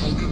最高。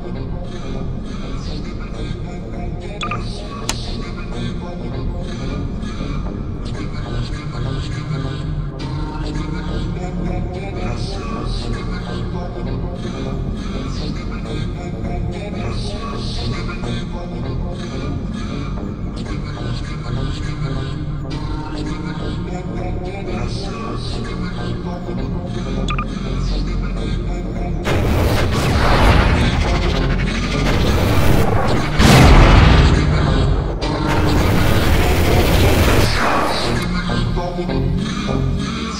どうも。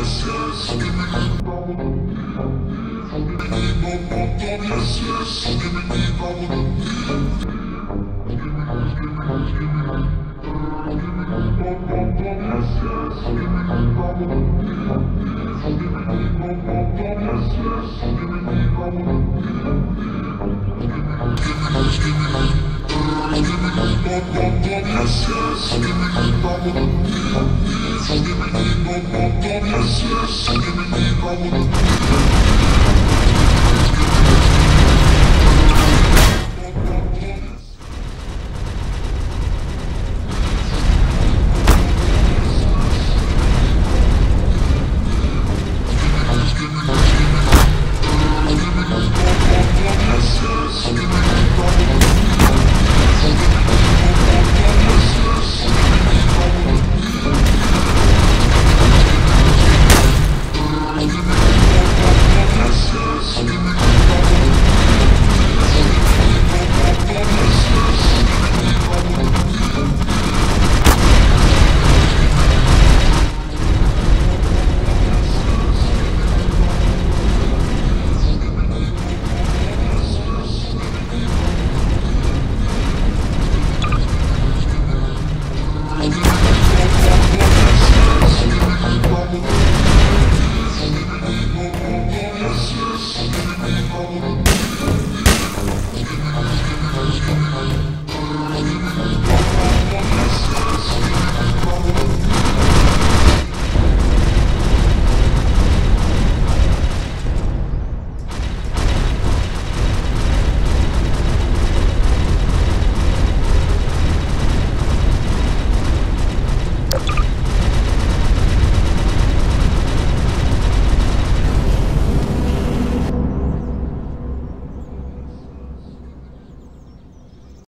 Yes, give me the Give me need no, no, no, yes, yes. Give me need, I wanna.